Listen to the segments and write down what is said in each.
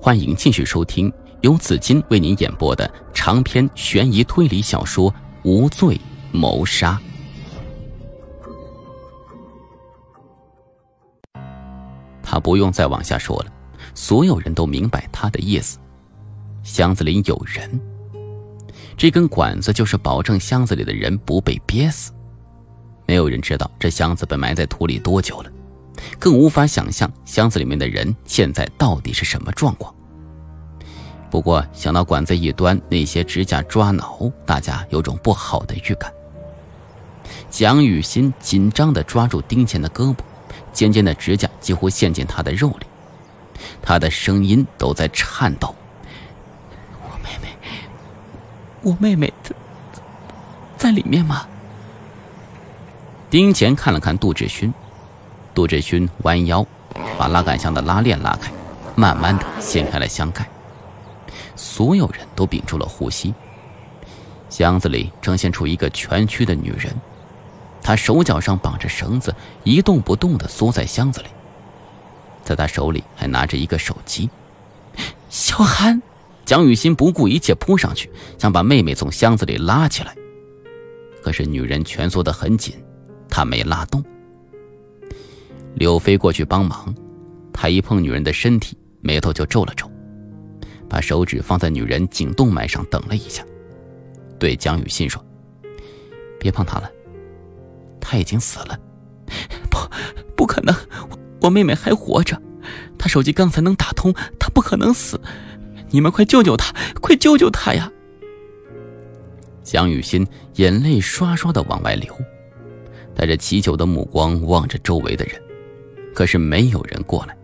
欢迎继续收听由紫金为您演播的长篇悬疑推理小说《无罪谋杀》。他不用再往下说了，所有人都明白他的意思。箱子里有人，这根管子就是保证箱子里的人不被憋死。没有人知道这箱子被埋在土里多久了。更无法想象箱子里面的人现在到底是什么状况。不过想到管子一端那些指甲抓挠，大家有种不好的预感。蒋雨欣紧张地抓住丁钱的胳膊，尖尖的指甲几乎陷进他的肉里，他的声音都在颤抖：“我妹妹，我妹妹在在里面吗？”丁钱看了看杜志勋。杜志勋弯腰，把拉杆箱的拉链拉开，慢慢的掀开了箱盖。所有人都屏住了呼吸。箱子里呈现出一个蜷曲的女人，她手脚上绑着绳子，一动不动的缩在箱子里。在她手里还拿着一个手机。小韩，蒋雨欣不顾一切扑上去，想把妹妹从箱子里拉起来。可是女人蜷缩得很紧，她没拉动。柳飞过去帮忙，他一碰女人的身体，眉头就皱了皱，把手指放在女人颈动脉上等了一下，对江雨欣说：“别碰她了，她已经死了。”“不，不可能，我妹妹还活着，她手机刚才能打通，她不可能死。你们快救救她，快救救她呀！”江雨欣眼泪刷刷的往外流，带着祈求的目光望着周围的人。可是没有人过来。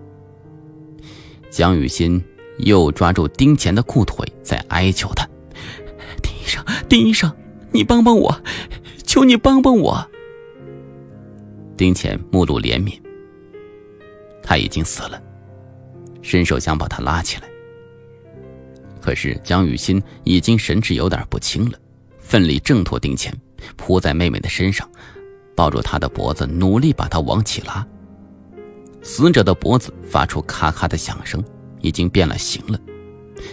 江雨欣又抓住丁钱的裤腿，在哀求他：“丁医生，丁医生，你帮帮我，求你帮帮我。”丁钱目露怜悯，他已经死了，伸手想把他拉起来。可是江雨欣已经神志有点不清了，奋力挣脱丁钱，扑在妹妹的身上，抱住她的脖子，努力把她往起拉。死者的脖子发出咔咔的响声，已经变了形了。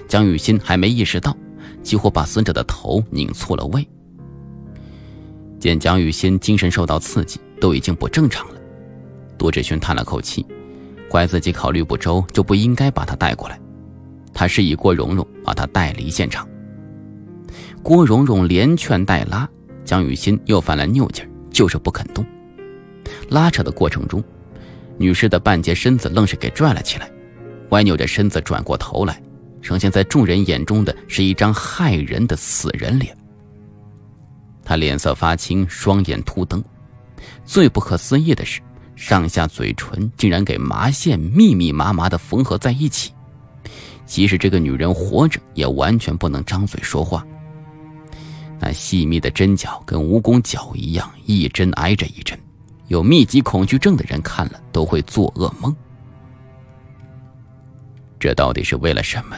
江雨欣还没意识到，几乎把死者的头拧错了位。见江雨欣精神受到刺激，都已经不正常了。杜志勋叹了口气，怪自己考虑不周，就不应该把他带过来。他示意郭蓉蓉把他带离现场。郭蓉蓉连劝带拉，江雨欣又犯了拗劲，就是不肯动。拉扯的过程中。女士的半截身子愣是给拽了起来，歪扭着身子转过头来，呈现在众人眼中的是一张骇人的死人脸。她脸色发青，双眼突瞪，最不可思议的是，上下嘴唇竟然给麻线密密麻麻的缝合在一起，即使这个女人活着，也完全不能张嘴说话。那细密的针脚跟蜈蚣脚一样，一针挨着一针。有密集恐惧症的人看了都会做噩梦。这到底是为了什么？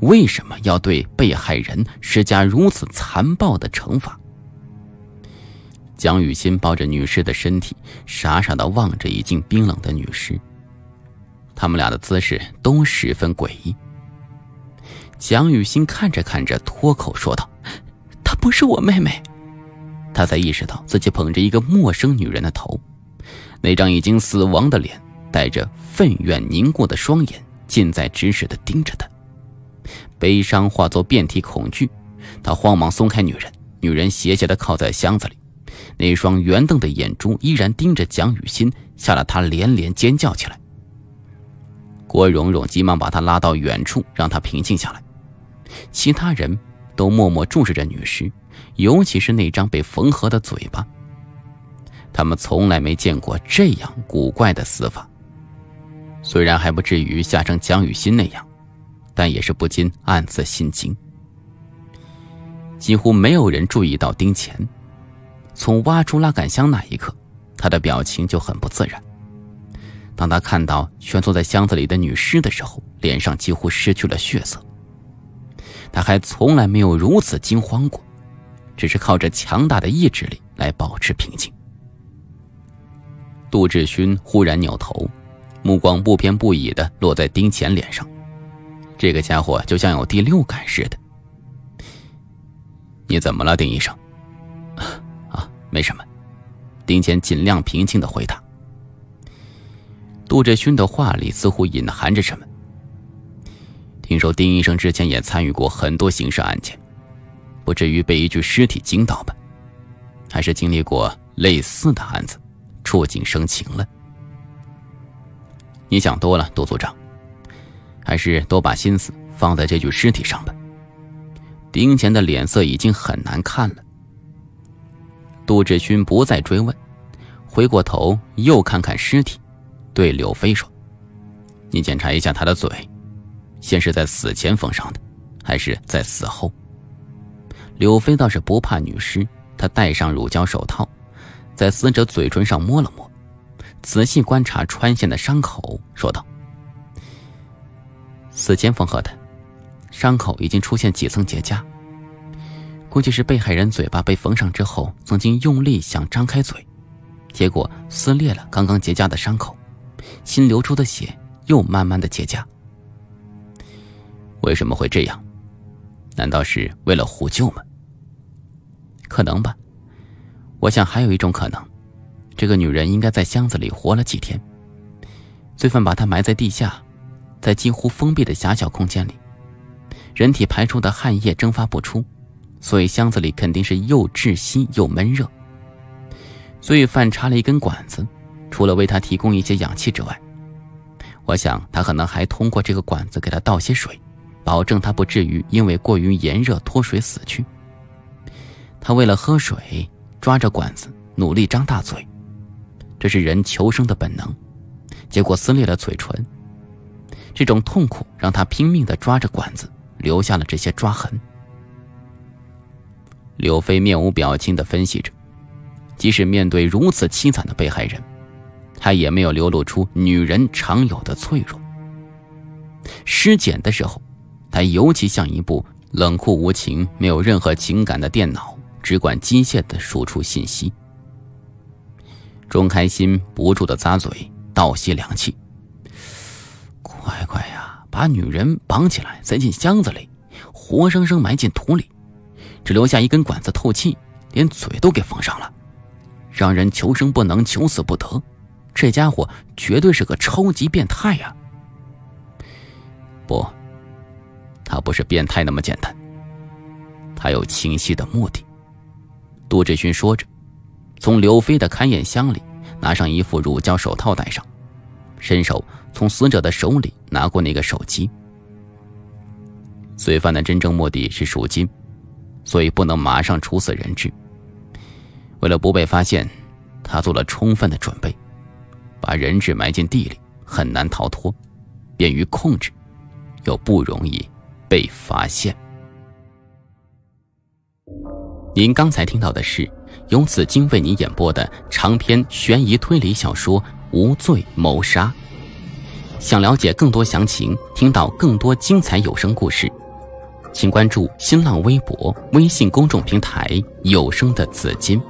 为什么要对被害人施加如此残暴的惩罚？蒋雨欣抱着女尸的身体，傻傻的望着已经冰冷的女尸。他们俩的姿势都十分诡异。蒋雨欣看着看着，脱口说道：“她不是我妹妹。”他才意识到自己捧着一个陌生女人的头，那张已经死亡的脸，带着愤怨凝固的双眼，近在咫尺的盯着他。悲伤化作遍体恐惧，他慌忙松开女人，女人斜斜的靠在箱子里，那双圆瞪的眼珠依然盯着蒋雨欣，吓得他连连尖叫起来。郭蓉蓉急忙把他拉到远处，让他平静下来。其他人都默默注视着女尸。尤其是那张被缝合的嘴巴，他们从来没见过这样古怪的死法。虽然还不至于吓成蒋雨欣那样，但也是不禁暗自心惊。几乎没有人注意到丁钱，从挖出拉杆箱那一刻，他的表情就很不自然。当他看到蜷缩在箱子里的女尸的时候，脸上几乎失去了血色。他还从来没有如此惊慌过。只是靠着强大的意志力来保持平静。杜志勋忽然扭头，目光不偏不倚的落在丁乾脸上。这个家伙就像有第六感似的。你怎么了，丁医生？啊，没什么。丁乾尽量平静的回答。杜志勋的话里似乎隐含着什么。听说丁医生之前也参与过很多刑事案件，不至于被一具尸体惊到吧？还是经历过类似的案子，触景生情了？你想多了，杜组长，还是多把心思放在这具尸体上吧。丁乾的脸色已经很难看了。杜志勋不再追问，回过头又看看尸体，对柳飞说：“你检查一下他的嘴，先是在死前缝上的，还是在死后？”柳飞倒是不怕女尸，他戴上乳胶手套，在死者嘴唇上摸了摸，仔细观察穿线的伤口，说道：“死前缝合的，伤口已经出现几层结痂。”估计是被害人嘴巴被缝上之后，曾经用力想张开嘴，结果撕裂了刚刚结痂的伤口，新流出的血又慢慢的结痂。为什么会这样？难道是为了呼救吗？可能吧。我想还有一种可能，这个女人应该在箱子里活了几天，罪犯把她埋在地下，在几乎封闭的狭小空间里，人体排出的汗液蒸发不出。所以箱子里肯定是又窒息又闷热。罪犯插了一根管子，除了为他提供一些氧气之外，我想他可能还通过这个管子给他倒些水，保证他不至于因为过于炎热脱水死去。他为了喝水，抓着管子努力张大嘴，这是人求生的本能，结果撕裂了嘴唇。这种痛苦让他拼命地抓着管子，留下了这些抓痕。柳飞面无表情地分析着，即使面对如此凄惨的被害人，他也没有流露出女人常有的脆弱。尸检的时候，他尤其像一部冷酷无情、没有任何情感的电脑，只管机械地输出信息。钟开心不住地咂嘴，倒吸凉气：“乖乖呀，把女人绑起来，塞进箱子里，活生生埋进土里。”只留下一根管子透气，连嘴都给封上了，让人求生不能，求死不得。这家伙绝对是个超级变态呀！不，他不是变态那么简单，他有清晰的目的。杜志勋说着，从刘飞的勘验箱里拿上一副乳胶手套戴上，伸手从死者的手里拿过那个手机。罪犯的真正目的是赎金。所以不能马上处死人质。为了不被发现，他做了充分的准备，把人质埋进地里，很难逃脱，便于控制，又不容易被发现。您刚才听到的是由紫金为您演播的长篇悬疑推理小说《无罪谋杀》。想了解更多详情，听到更多精彩有声故事。请关注新浪微博、微信公众平台“有声的紫金”。